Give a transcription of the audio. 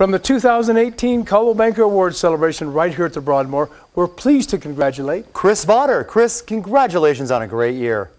From the 2018 Coldwell Banker Awards celebration right here at the Broadmoor, we're pleased to congratulate Chris Vawter. Chris, congratulations on a great year.